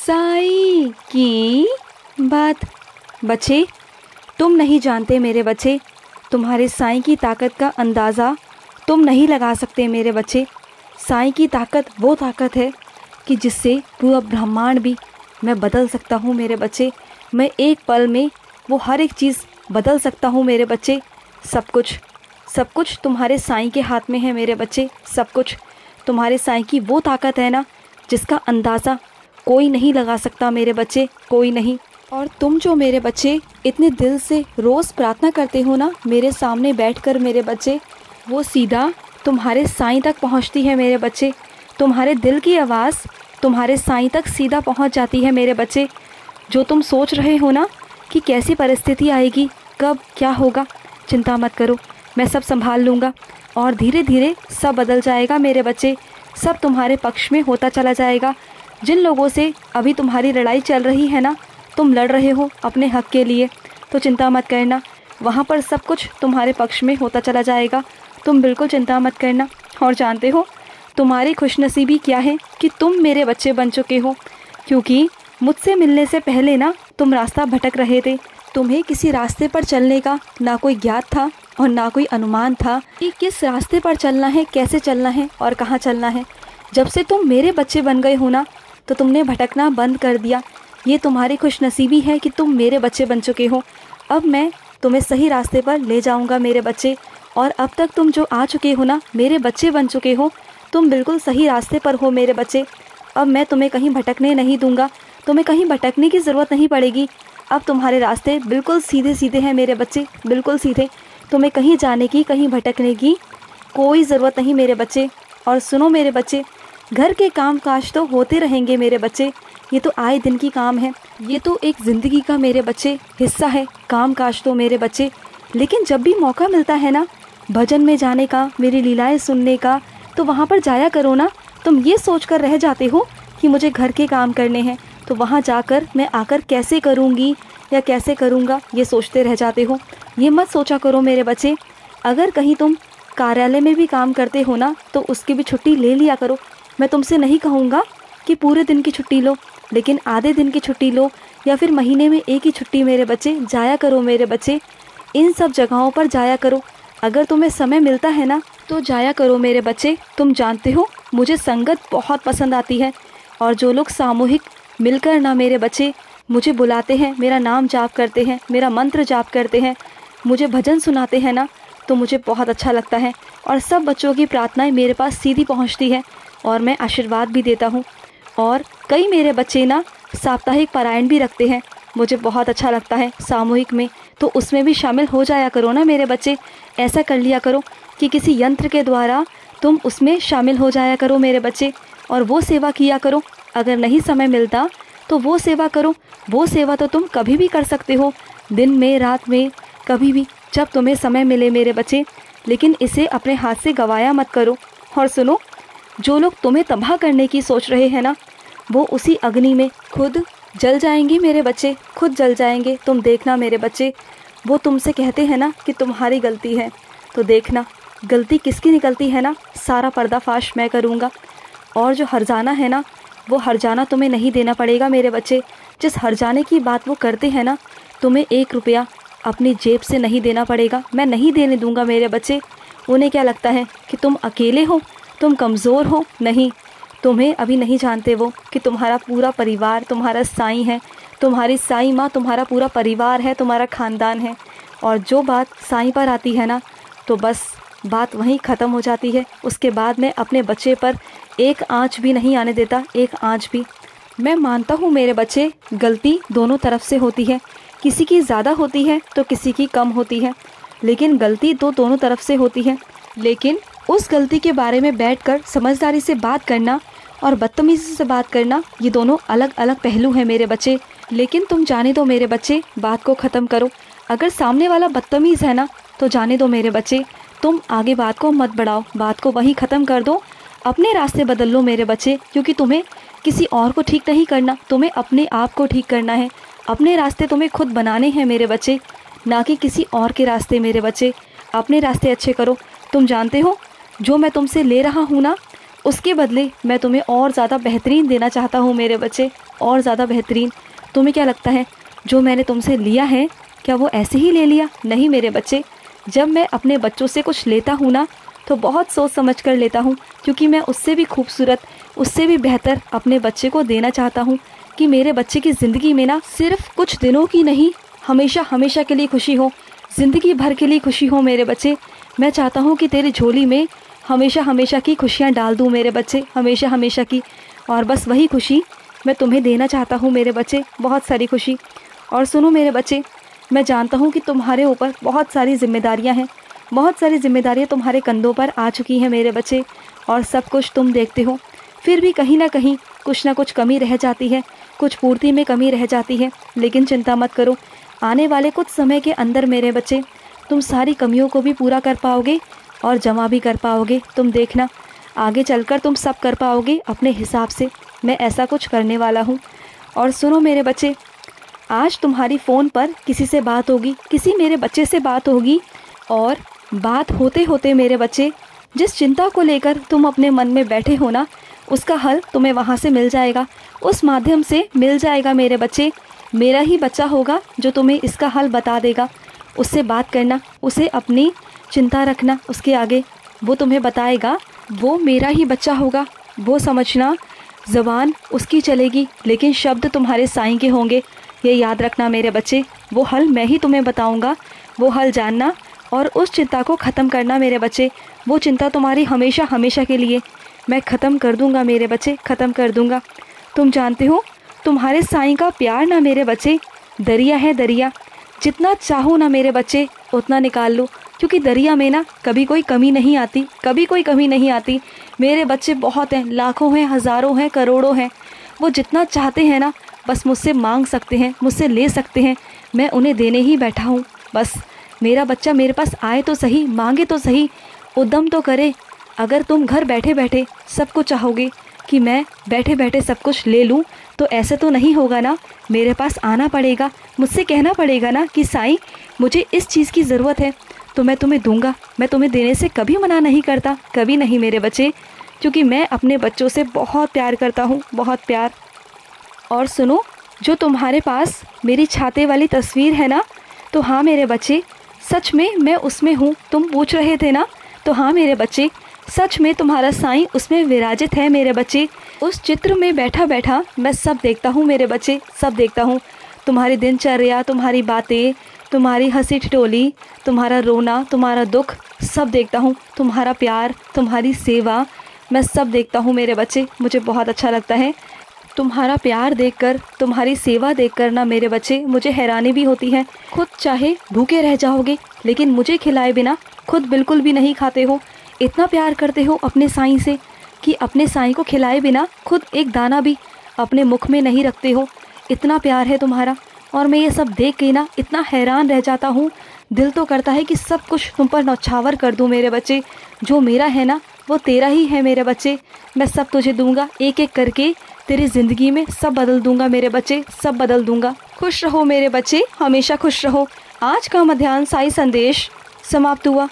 साई की बात। बच्चे, तुम नहीं जानते मेरे बच्चे, तुम्हारे साई की ताकत का अंदाज़ा तुम नहीं लगा सकते मेरे बच्चे। साई की ताकत वो ताकत है कि जिससे पूरा ब्रह्मांड भी मैं बदल सकता हूँ मेरे बच्चे। मैं एक पल में वो हर एक चीज़ बदल सकता हूँ मेरे बच्चे। सब कुछ सब कुछ तुम्हारे साई के हाथ में है मेरे बच्चे, सब कुछ। तुम्हारे साई की वो ताकत है ना जिसका अंदाज़ा कोई नहीं लगा सकता मेरे बच्चे, कोई नहीं। और तुम जो मेरे बच्चे, इतने दिल से रोज़ प्रार्थना करते हो ना, मेरे सामने बैठकर मेरे बच्चे, वो सीधा तुम्हारे साईं तक पहुँचती है मेरे बच्चे। तुम्हारे दिल की आवाज़ तुम्हारे साईं तक सीधा पहुँच जाती है मेरे बच्चे। जो तुम सोच रहे हो ना कि कैसी परिस्थिति आएगी, कब क्या होगा, चिंता मत करो, मैं सब संभाल लूँगा। और धीरे धीरे सब बदल जाएगा मेरे बच्चे, सब तुम्हारे पक्ष में होता चला जाएगा। जिन लोगों से अभी तुम्हारी लड़ाई चल रही है ना, तुम लड़ रहे हो अपने हक के लिए। तो चिंता मत करना, वहाँ पर सब कुछ तुम्हारे पक्ष में होता चला जाएगा। तुम बिल्कुल चिंता मत करना। और जानते हो, तुम्हारी खुशनसीबी क्या है कि तुम मेरे बच्चे बन चुके हो? क्योंकि मुझसे मिलने से पहले ना, तुम रास्ता भटक रहे थे। तुम्हें किसी रास्ते पर चलने का ना कोई ज्ञात था और ना कोई अनुमान था कि किस रास्ते पर चलना है, कैसे चलना है और कहाँ चलना है। जब से तुम मेरे बच्चे बन गए हो ना तो तुमने भटकना बंद कर दिया। ये तुम्हारी खुशनसीबी है कि तुम मेरे बच्चे बन चुके हो। अब मैं तुम्हें सही रास्ते पर ले जाऊँगा मेरे बच्चे। और अब तक तुम जो आ चुके हो ना, मेरे बच्चे बन चुके हो। तुम बिल्कुल सही रास्ते पर हो मेरे बच्चे। अब मैं तुम्हें कहीं भटकने नहीं दूँगा। तुम्हें कहीं भटकने की ज़रूरत नहीं पड़ेगी। अब तुम्हारे रास्ते बिल्कुल सीधे सीधे हैं मेरे बच्चे, बिल्कुल सीधे। तुम्हें कहीं जाने की, कहीं भटकने की कोई ज़रूरत नहीं मेरे बच्चे। और सुनो मेरे बच्चे घर के काम काज तो होते रहेंगे मेरे बच्चे। ये तो आए दिन की काम है। ये तो एक ज़िंदगी का मेरे बच्चे हिस्सा है काम काज तो मेरे बच्चे। लेकिन जब भी मौका मिलता है ना, भजन में जाने का, मेरी लीलाएँ सुनने का तो वहाँ पर जाया करो ना। तुम ये सोच कर रह जाते हो कि मुझे घर के काम करने हैं। तो वहाँ जाकर मैं आकर कैसे करूँगी या कैसे करूँगा, ये सोचते रह जाते हो। ये मत सोचा करो मेरे बच्चे, अगर कहीं तुम कार्यालय में भी काम करते हो ना तो उसकी भी छुट्टी ले लिया करो। मैं तुमसे नहीं कहूँगा कि पूरे दिन की छुट्टी लो, लेकिन आधे दिन की छुट्टी लो, या फिर महीने में एक ही छुट्टी मेरे बच्चे, जाया करो मेरे बच्चे। इन सब जगहों पर जाया करो। अगर तुम्हें समय मिलता है ना तो जाया करो मेरे बच्चे। तुम जानते हो, मुझे संगत बहुत पसंद आती है, और जो लोग सामूहिक मिलकर ना मेरे बच्चे, मुझे बुलाते हैं, मेरा नाम जाप करते हैं, मेरा मंत्र जाप करते हैं, मुझे भजन सुनाते हैं ना तो मुझे बहुत अच्छा लगता है, और सब बच्चों की प्रार्थनाएँ मेरे पास सीधी पहुँचती है। और मैं आशीर्वाद भी देता हूँ। और कई मेरे बच्चे ना साप्ताहिक पारायण भी रखते हैं। मुझे बहुत अच्छा लगता है सामूहिक में। तो उसमें भी शामिल हो जाया करो ना मेरे बच्चे। ऐसा कर लिया करो कि किसी यंत्र के द्वारा तुम उसमें शामिल हो जाया करो मेरे बच्चे। और वो सेवा किया करो। अगर नहीं समय मिलता तो वो सेवा करो। वो सेवा तो तुम कभी भी कर सकते हो। दिन में, रात में, कभी भी, जब तुम्हें समय मिले मेरे बच्चे। लेकिन इसे अपने हाथ से गवाया मत करो। और सुनो जो लोग तुम्हें तबाह करने की सोच रहे हैं ना, वो उसी अग्नि में खुद जल जाएँगे मेरे बच्चे, खुद जल जाएँगे। तुम देखना मेरे बच्चे, वो तुमसे कहते हैं ना कि तुम्हारी गलती है। तो देखना, गलती किसकी निकलती है ना, सारा पर्दाफाश मैं करूँगा। और जो हरजाना है ना, वो हरजाना तुम्हें नहीं देना पड़ेगा मेरे बच्चे। जिस हरजाने की बात वो करते हैं ना, तुम्हें एक रुपया अपनी जेब से नहीं देना पड़ेगा। मैं नहीं देने दूँगा मेरे बच्चे। उन्हें क्या लगता है कि तुम अकेले हो? तुम कमज़ोर हो? नहीं। तुम्हें अभी नहीं जानते वो कि तुम्हारा पूरा परिवार, तुम्हारा साई है। तुम्हारी साई माँ, तुम्हारा पूरा परिवार है, तुम्हारा ख़ानदान है। और जो बात साई पर आती है ना तो बस बात वहीं ख़त्म हो जाती है। उसके बाद मैं अपने बच्चे पर एक आँच भी नहीं आने देता, एक आँच भी। मैं मानता हूँ मेरे बच्चे गलती दोनों तरफ़ से होती है। किसी की ज़्यादा होती है तो किसी की कम होती है। लेकिन गलती तो दोनों तरफ़ से होती है। लेकिन उस गलती के बारे में बैठकर समझदारी से बात करना और बदतमीज़ी से बात करना, ये दोनों अलग अलग पहलू हैं मेरे बच्चे। लेकिन तुम जाने दो मेरे बच्चे, बात को ख़त्म करो। अगर सामने वाला बदतमीज़ है ना तो जाने दो मेरे बच्चे। तुम आगे बात को मत बढ़ाओ, बात को वहीं ख़त्म कर दो। अपने रास्ते बदल लो मेरे बच्चे, क्योंकि तुम्हें किसी और को ठीक नहीं करना, तुम्हें अपने आप को ठीक करना है। अपने रास्ते तुम्हें खुद बनाने हैं मेरे बच्चे, ना कि किसी और के रास्ते मेरे बच्चे। अपने रास्ते अच्छे करो। तुम जानते हो जो मैं तुमसे ले रहा हूँ ना, उसके बदले मैं तुम्हें और ज़्यादा बेहतरीन देना चाहता हूँ मेरे बच्चे, और ज़्यादा बेहतरीन। तुम्हें क्या लगता है, जो मैंने तुमसे लिया है, क्या वो ऐसे ही ले लिया? नहीं मेरे बच्चे, जब मैं अपने बच्चों से कुछ लेता हूँ ना तो बहुत सोच समझ कर लेता हूँ, क्योंकि मैं उससे भी खूबसूरत, उससे भी बेहतर अपने बच्चे को देना चाहता हूँ कि मेरे बच्चे की ज़िंदगी में ना सिर्फ़ कुछ दिनों की नहीं, हमेशा हमेशा के लिए खुशी हो, ज़िंदगी भर के लिए खुशी हो मेरे बच्चे। मैं चाहता हूँ कि तेरी झोली में हमेशा हमेशा की खुशियाँ डाल दूँ मेरे बच्चे, हमेशा हमेशा की। और बस वही खुशी मैं तुम्हें देना चाहता हूँ मेरे बच्चे, बहुत सारी खुशी। और सुनो मेरे बच्चे, मैं जानता हूँ कि तुम्हारे ऊपर बहुत सारी जिम्मेदारियाँ हैं। बहुत सारी जिम्मेदारियाँ तुम्हारे कंधों पर आ चुकी हैं मेरे बच्चे, और सब कुछ तुम देखते हो। फिर भी कहीं ना कहीं कुछ ना कुछ कमी रह जाती है, कुछ पूर्ति में कमी रह जाती है। लेकिन चिंता मत करो, आने वाले कुछ समय के अंदर मेरे बच्चे, तुम सारी कमियों को भी पूरा कर पाओगे। और जमा भी कर पाओगे। तुम देखना, आगे चलकर तुम सब कर पाओगे अपने हिसाब से। मैं ऐसा कुछ करने वाला हूँ। और सुनो मेरे बच्चे, आज तुम्हारी फ़ोन पर किसी से बात होगी, किसी मेरे बच्चे से बात होगी। और बात होते होते मेरे बच्चे, जिस चिंता को लेकर तुम अपने मन में बैठे हो ना, उसका हल तुम्हें वहाँ से मिल जाएगा। उस माध्यम से मिल जाएगा मेरे बच्चे। मेरा ही बच्चा होगा जो तुम्हें इसका हल बता देगा। उससे बात करना, उसे अपनी चिंता रखना उसके आगे। वो तुम्हें बताएगा, वो मेरा ही बच्चा होगा। वो समझना, ज़बान उसकी चलेगी, लेकिन शब्द तुम्हारे साई के होंगे। ये याद रखना मेरे बच्चे, वो हल मैं ही तुम्हें बताऊँगा। वो हल जानना और उस चिंता को ख़त्म करना मेरे बच्चे। वो चिंता तुम्हारी हमेशा हमेशा के लिए। मैं ख़त्म कर दूँगा मेरे बच्चे, ख़त्म कर दूँगा। तुम जानते हो, तुम्हारे साईं का प्यार ना मेरे बच्चे। दरिया है दरिया। जितना चाहो ना मेरे बच्चे, उतना निकाल लो। क्योंकि दरिया में ना कभी कोई कमी नहीं आती, कभी कोई कमी नहीं आती। मेरे बच्चे बहुत हैं, लाखों हैं, हज़ारों हैं, करोड़ों हैं। वो जितना चाहते हैं ना, बस मुझसे मांग सकते हैं, मुझसे ले सकते हैं। मैं उन्हें देने ही बैठा हूँ, बस। मेरा बच्चा मेरे पास आए तो सही, मांगे तो सही, उद्यम तो करे। अगर तुम घर बैठे बैठे सब कुछ चाहोगे कि मैं बैठे बैठे सब कुछ ले लूँ तो ऐसे तो नहीं होगा ना। मेरे पास आना पड़ेगा, मुझसे कहना पड़ेगा ना कि साईं, मुझे इस चीज़ की ज़रूरत है। तो मैं तुम्हें दूँगा। मैं तुम्हें देने से कभी मना नहीं करता, कभी नहीं मेरे बच्चे, क्योंकि मैं अपने बच्चों से बहुत प्यार करता हूँ, बहुत प्यार। और सुनो, जो तुम्हारे पास मेरी छाते वाली तस्वीर है ना तो हाँ मेरे बच्चे, सच में मैं उसमें हूँ। तुम पूछ रहे थे ना तो हाँ मेरे बच्चे, सच में तुम्हारा साईं उसमें विराजित है मेरे बच्चे। उस चित्र में बैठा बैठा मैं सब देखता हूँ मेरे बच्चे, सब देखता हूँ। तुम्हारी दिनचर्या, तुम्हारी बातें तुम्हारी हँसी ठिठोली, तुम्हारा रोना, तुम्हारा दुख, सब देखता हूँ। तुम्हारा प्यार, तुम्हारी सेवा, मैं सब देखता हूँ मेरे बच्चे, मुझे बहुत अच्छा लगता है। तुम्हारा प्यार देखकर, तुम्हारी सेवा देखकर ना मेरे बच्चे, मुझे हैरानी भी होती है। खुद चाहे भूखे रह जाओगे, लेकिन मुझे खिलाए बिना खुद बिल्कुल भी नहीं खाते हो। इतना प्यार करते हो अपने साईं से, कि अपने साईं को खिलाए बिना खुद एक दाना भी अपने मुख में नहीं रखते हो। इतना प्यार है तुम्हारा। और मैं ये सब देख के ना इतना हैरान रह जाता हूँ। दिल तो करता है कि सब कुछ तुम पर नौछावर कर दूँ मेरे बच्चे। जो मेरा है ना, वो तेरा ही है मेरे बच्चे। मैं सब तुझे दूँगा एक एक करके तेरी ज़िंदगी में सब बदल दूँगा मेरे बच्चे, सब बदल दूँगा। खुश रहो मेरे बच्चे, हमेशा खुश रहो। आज का मध्यान्ह साई संदेश समाप्त हुआ।